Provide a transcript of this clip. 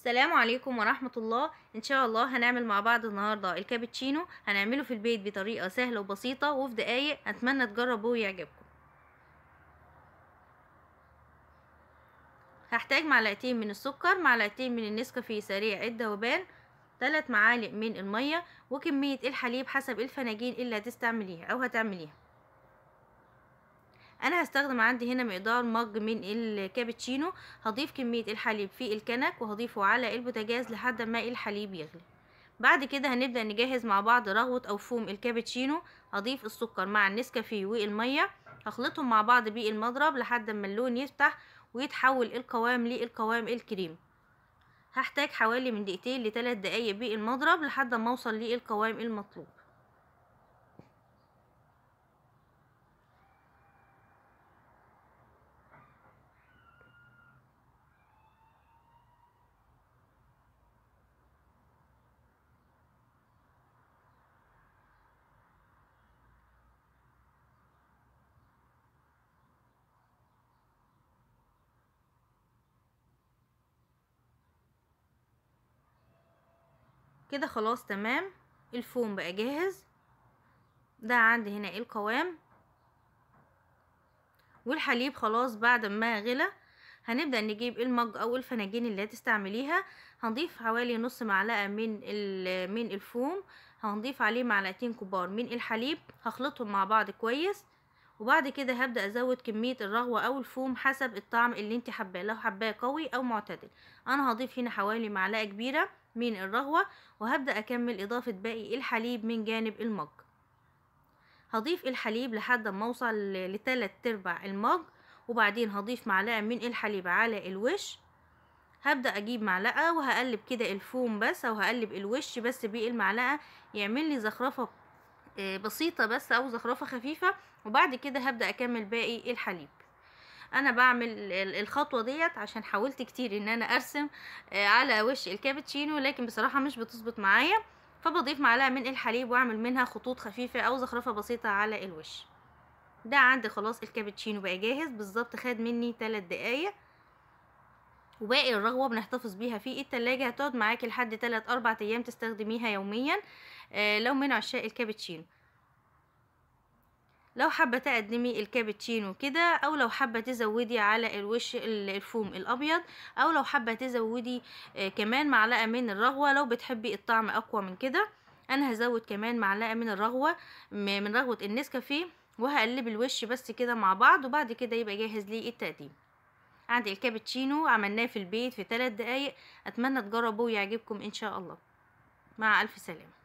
السلام عليكم ورحمة الله. إن شاء الله هنعمل مع بعض النهاردة الكابتشينو. هنعمله في البيت بطريقة سهلة وبسيطة وفي دقايق أتمنى تجربوه ويعجبكم هحتاج معلقتين من السكر معلقتين من النسكافيه سريع الذوبان ثلاث معالق من المية وكمية الحليب حسب الفناجين اللي هتستعمليها أو هتعمليها. أنا هستخدم عندي هنا مقدار مج من الكابتشينو هضيف كمية الحليب في الكنك وهضيفه على البوتاجاز لحد ما الحليب يغلي. بعد كده هنبدأ نجهز مع بعض رغوة أو فوم الكابتشينو هضيف السكر مع النسكافيه والمية هخلطهم مع بعض بالمضرب لحد ما اللون يفتح ويتحول القوام للقوام الكريم. هحتاج حوالي من دقيقتين لثلاث دقايق بالمضرب لحد ما أوصل للقوام المطلوب. كده خلاص تمام. الفوم بقى جاهز. ده عندي هنا القوام؟ والحليب خلاص بعد ما غلى. هنبدأ نجيب المج أو الفناجين اللي هتستعمليها. هنضيف حوالي نص معلقة من من الفوم هنضيف عليه معلقتين كبار من الحليب. هخلطهم مع بعض كويس. وبعد كده هبدأ أزود كمية الرغوة أو الفوم حسب الطعم اللي انت حباه لو حباه قوي أو معتدل. أنا هضيف هنا حوالي معلقة كبيرة من الرغوة وهبدأ أكمل إضافة باقي الحليب من جانب المج. هضيف الحليب لحد ما أوصل لتلات أرباع المج وبعدين هضيف معلقة من الحليب على الوش. هبدأ أجيب معلقة وهقلب كده الفوم بس أو هقلب الوش بس بالمعلقة يعمل لي زخرفة بسيطة بس أو زخرفة خفيفة وبعد كده هبدأ أكمل باقي الحليب. أنا بعمل الخطوة ديت عشان حاولت كتير إن أنا أرسم على وش الكابتشينو لكن بصراحة مش بتظبط معايا فبضيف معلقة من الحليب وأعمل منها خطوط خفيفة أو زخرفة بسيطة على الوش. ده عندي خلاص الكابتشينو بقى جاهز بالظبط خد مني 3 دقايق. وباقي الرغوة بنحتفظ بيها في التلاجة هتقعد معاكي لحد 3 4 أيام تستخدميها يوميا لو من عشاق الكابتشينو. لو حابة تقدمي الكابتشينو كده أو لو حابة تزودي على الوش الفوم الأبيض أو لو حابة تزودي كمان معلقة من الرغوة لو بتحبي الطعم أقوى من كده. أنا هزود كمان معلقة من الرغوة من رغوة النسكافيه وهقلب الوش بس كده مع بعض وبعد كده يبقى جاهز للتقديم عندي الكابتشينو عملناه في البيت في 3 دقايق. أتمنى تجربوه ويعجبكم إن شاء الله. مع ألف سلامة.